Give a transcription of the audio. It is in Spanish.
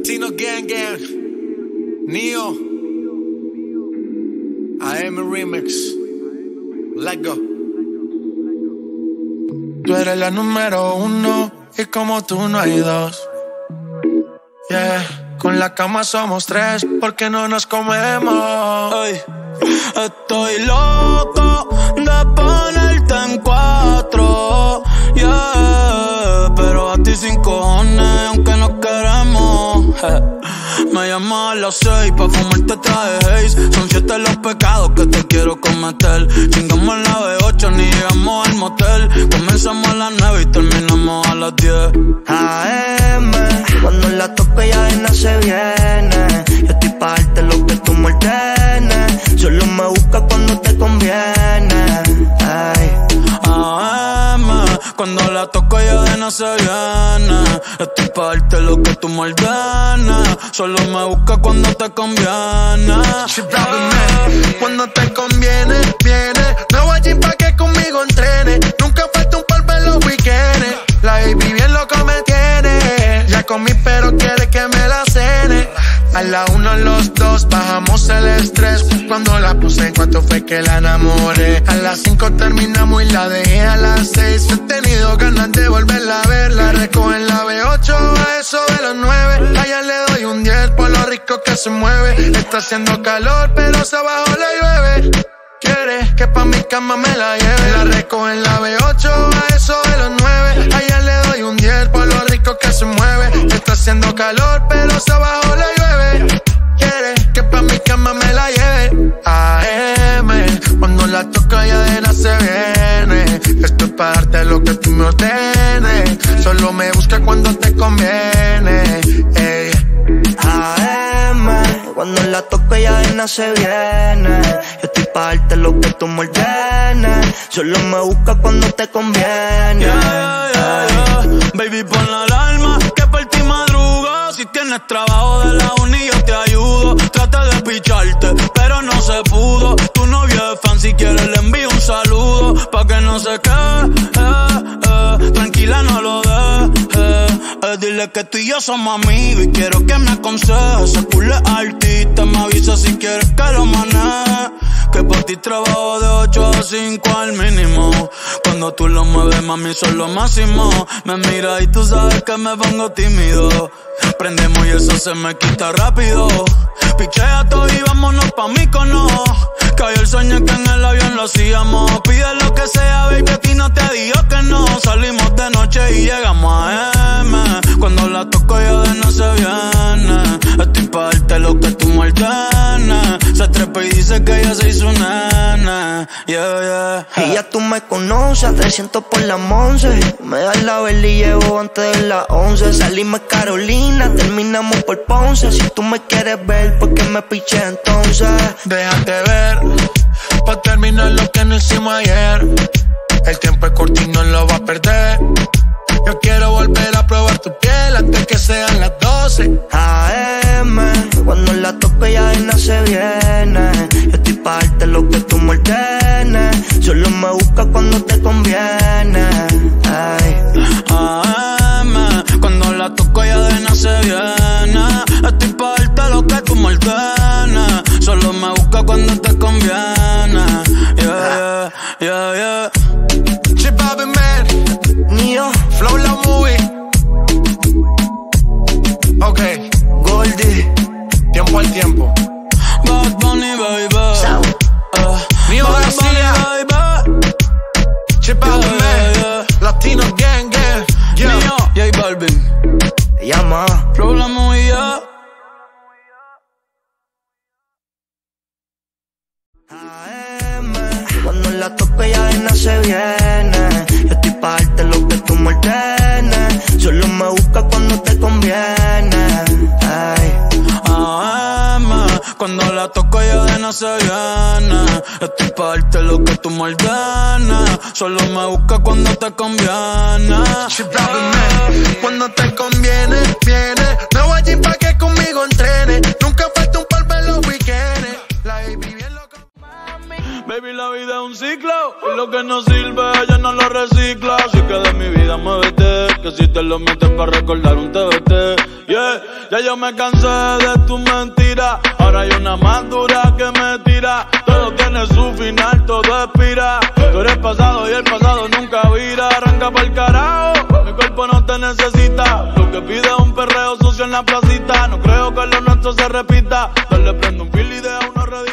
Latino Gang Gang, Neo, AM Remix, Let Go. Tú eres la número uno y como tú no hay dos. Yeah, con la cama somos tres porque no nos comemos. Ay, estoy loco de ponerte en cuatro. Yeah, pero a ti sin cojones. Me llamas a las seis pa' fumarte traje haze. Son siete los pecados que te quiero cometer. Chingamos la B8 ni llegamos al motel. Comenzamos a las nueve y terminamos a las diez. AM, cuando la toco ya de se viene. Yo estoy pa' darte lo que tú me Solo me busca cuando te conviene. Ay. AM, cuando la toco ya de no se viene Estoy pa' darte lo que tú me Solo me busca cuando te conviene. Cuando te conviene, viene. Nuevo allí pa' que conmigo entrene. Nunca falta un par en los weekends. La baby bien loco me tiene. Ya comí, pero quiere A la uno, los dos, bajamos el estrés. Cuando la puse, en cuanto fue que la enamoré. A las cinco terminamos y la dejé a las seis. He tenido ganas de volverla a ver. La recojo en la B8 a eso de los nueve. Allá le doy un 10 por lo rico que se mueve. Está haciendo calor, pero se abajo le llueve. Quiere que pa' mi cama me la lleve. La recojo en la B8 a eso de los nueve. Allá le doy un 10 por lo rico que se mueve. Está haciendo calor, pero se abajo le llueve. Me ordenes. Solo me busca cuando te conviene. Ey. AM, cuando la toco ya de nada se viene. Yo estoy pa' darte lo que tú me ordenes. Solo me busca cuando te conviene. Baby, pon la alarma que por ti madrugo. Si tienes trabajo de la uni, yo te ayudo. Trata de picharte, tranquila no lo dejes. Eh, dile que tú y yo somos amigos y quiero que me aconsejes. Se culo artista, me avisa si quieres que lo maneje. Que por ti trabajo de 8 a 5 al mínimo. Cuando tú lo mueves, mami, son lo máximo. Me mira y tú sabes que me pongo tímido. Prendemos y eso se me quita rápido. Pichea todo y vámonos pa' mí cono. Cayó el sueño que en el avión lo hacíamos. No te digo que no. Salimos de noche y llegamos a M. Cuando la toco ya de no se viene. Estoy pa' darte lo que tú me Se trepa y dice que ella se hizo nana. Yeah, yeah. Y ya tú me conoces, 300 por la 11. Me das la vela y llevo antes de las 11. Salimos Carolina, terminamos por Ponce. Si tú me quieres ver, ¿por qué me piché entonces? Déjate ver, pa' terminar lo que no hicimos ayer. El tiempo es corto y no lo va a perder. Yo quiero volver a probar tu piel antes que sean las 12. AM, cuando la tope ya de se viene. Yo estoy pa' darte lo que tú me Solo me busca cuando te conviene. Ay. AM, cuando la toco ya de no se viene. Estoy pa' darte lo que tú me Solo me busca cuando te conviene. Yeah, yeah, yeah, yeah. Chip. Flow la movie. Ok. Goldie. Tiempo al tiempo. Bad Bunny, baby. Uh, Neo García. Chip out man. Latino gang, gang. Yeah. Neo, J Balvin. Llama. Flow la movie, yeah. AM, cuando la toco ya de no se viene. Me Solo me busca cuando te conviene. Ay. AM, cuando la toco ya de no se viene. Estoy pa' darte lo que tú me Solo me busca cuando te conviene. Cuando te conviene, viene. Nuevo allí pa' que conmigo entrene. Baby, la vida es un ciclo. Y lo que no sirve, ella no lo recicla. Así que de mi vida muévete. Que si te lo metes para recordar un TBT Yeah, ya yo me cansé de tu mentira. Ahora hay una más dura que me tira. Todo tiene su final, todo expira. Tú eres pasado y el pasado nunca vira. Arranca para el carajo, mi cuerpo no te necesita. Lo que pide es un perreo sucio en la placita. No creo que lo nuestro se repita. Dale prendo un fil y deja una red